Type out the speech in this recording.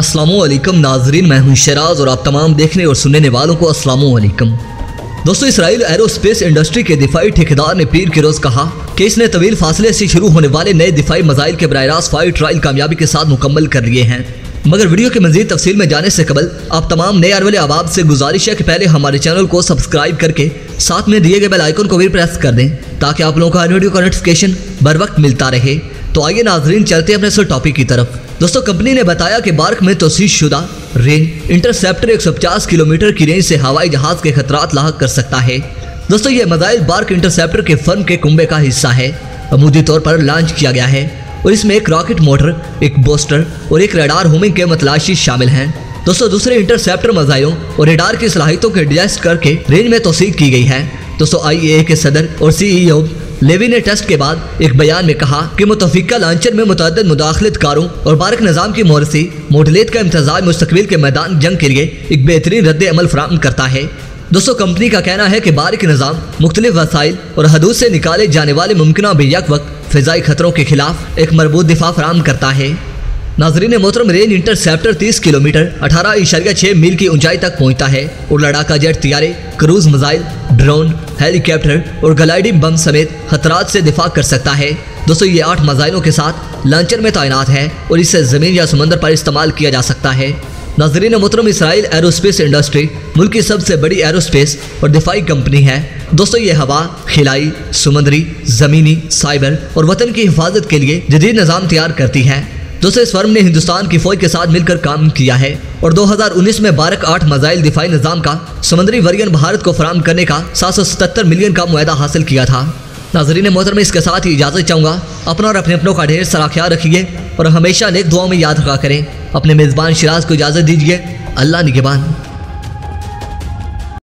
असलम नाजरीन, मैं हूँ शराज और आप तमाम देखने और सुनने वालों को असलम दोस्तों, इसराइल एरोस्पेस इंडस्ट्री के दिफाई ठेकेदार ने पीर के रोज कहा कि इसने तवील फासले से शुरू होने वाले नए दिफाई मजाइल के बरह रास्त फाइव ट्रायल कामयाबी के साथ मुकम्मल कर लिए हैं। मगर वीडियो के मजीद तफसील में जाने से कबल आप तमाम नए आने वाले आबाद से गुजारिश है कि पहले हमारे चैनल को सब्सक्राइब करके साथ में दिए गए बेल आइकन को भी प्रेस कर दें, ताकि आप लोगों का हर वीडियो का नोटिफिकेशन बर वक्त मिलता रहे। तो आइए नाजरीन, चलते हैं अपने टॉपिक की तरफ़। दोस्तों कंपनी ने बताया कि बार्क में तोसीश शुदा रेंज इंटरसेप्टर 150 किलोमीटर की रेंज से हवाई जहाज़ के खतरात लाक कर सकता है। दोस्तों, ये मजाइल बार्क इंटरसेप्टर के फर्म के कुंबे का हिस्सा है। अमूदी तौर पर लॉन्च किया गया है और इसमें एक रॉकेट मोटर एक बोस्टर और एक रडार होमिंग के मतलाशी शामिल हैं। दोस्तों, दूसरे इंटरसेप्टर मजाइलों और रेडार की सलाहियतों के एडजस्ट करके रेंज में तोसीक की गई है। दोस्तों आईएए के सदर और सीईओ लेवी ने टेस्ट के बाद एक बयान में कहा कि मुतफिका लांचर में मुतद मुदाखलत कारों और बारक निज़ाम की मोरसी मोडलेट का इम्तजाज मुस्तबिल के मैदान जंग के लिए एक बेहतरीन रद्द अमल फ्राहम करता है। दोस्तों, कंपनी का कहना है कि बारक निज़ाम मुख्तलिफ़ वसाइल और हदूद से निकाले जाने वाले मुमकिन बेयक वक्त फ़िज़ाई खतरों के खिलाफ एक मरबूत दिफा फराम करता है। नाजरीन मोहतरम रेंज इंटरसेप्टर 30 किलोमीटर, अठारह इशारिया छः मील की ऊंचाई तक पहुँचता है और लड़ाका जेट तैयारे, क्रूज मिसाइल, ड्रोन, हेलीकॉप्टर और ग्लाइडिंग बम समेत खतरात से दिफा कर सकता है। दोस्तों, ये आठ मजाइलों के साथ लॉन्चर में तैनात है और इसे ज़मीन या समंदर पर इस्तेमाल किया जा सकता है। नाजरीन मोहतरम इसराइल एरोस्पेस इंडस्ट्री मुल्क की सबसे बड़ी एरोस्पेस और दिफाई कंपनी है। दोस्तों, ये हवा, खिलाई, समुद्री, ज़मीनी, साइबर और वतन की हिफाजत के लिए जदीद निज़ाम तैयार करती है। दोस्तों इस फर्म ने हिंदुस्तान की फौज के साथ मिलकर काम किया है और 2019 में बारक आठ मजाइल दिफाई निज़ाम का, समुद्री वरियन भारत को फराम करने का सात मिलियन का मुहिदा हासिल किया था। नाजरीन मोहतर में इसके साथ ही इजाज़त चाहूँगा। अपना और अपने अपनों का ढेर सारा ख्याल रखिए और हमेशा नेक दुआ में याद रखा करें। अपने मेज़बान शराज को इजाज़त दीजिए। अल्लाह निगेबान।